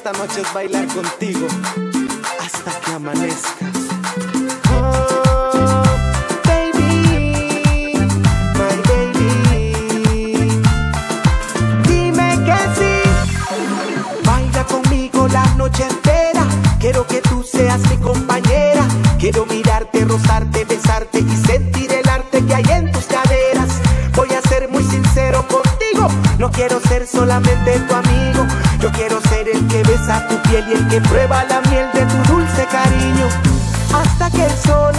esta noche es bailar contigo hasta que amanezca. Oh, baby, my baby. Dime que sí. Baila conmigo la noche entera. Quiero que tú seas mi compañera. Quiero mirarte, rozarte, besarte y sentir el arte que hay en tus caderas. Voy a ser muy sincero contigo. No quiero ser solamente tu amigo. Yo quiero ser el que besa tu piel y el que prueba la miel de tu dulce cariño. Hasta que el sol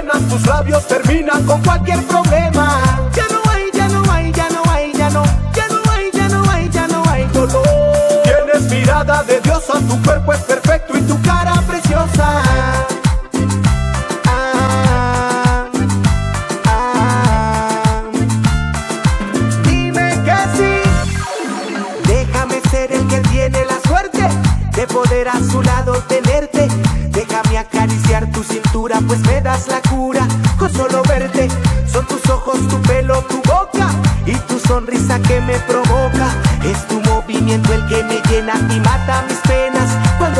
penas, tus labios terminan con cualquier problema. Ya no hay, ya no hay, ya no hay, ya no, ya no hay, ya no hay, ya no hay dolor. Tienes mirada de diosa, tu cuerpo es perfecto y tu cara preciosa. Ah, ah. Dime que sí. Déjame ser el que tiene la suerte de poder a su lado tenerte. Déjame acariciar tu cintura, pues me das la cura con solo verte. Son tus ojos, tu pelo, tu boca y tu sonrisa que me provoca. Es tu movimiento el que me llena y mata mis penas cuando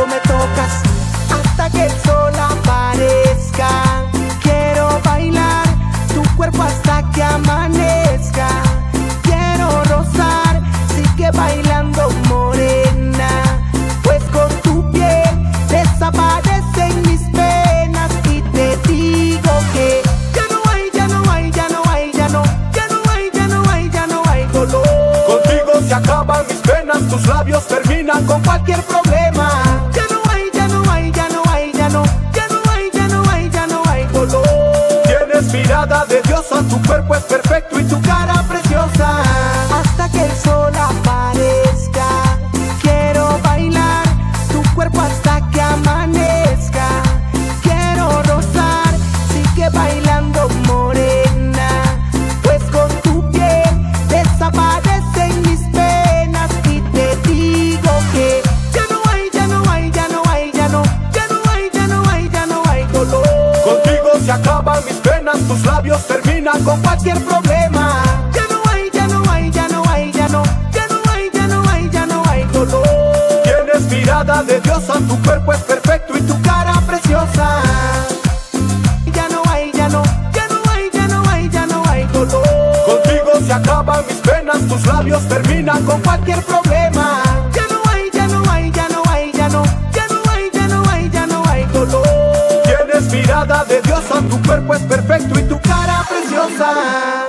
cualquier problema. Ya no hay, ya no hay, ya no hay, ya no, ya no hay, ya no hay, ya no hay dolor. Tienes mirada de diosa, tu cuerpo es perfecto y tu cara Contigo se acaban mis penas, tus labios terminan con cualquier problema. Ya no hay, ya no hay, ya no hay, ya no, ya no hay, ya no hay, ya no hay dolor. Tienes mirada de diosa, tu cuerpo es perfecto y tu cara preciosa. Ya no hay, ya no, ya no hay, ya no hay, ya no hay dolor. Contigo se acaban mis penas, tus labios terminan con cualquier problema. Tu cuerpo es perfecto y tu cara preciosa.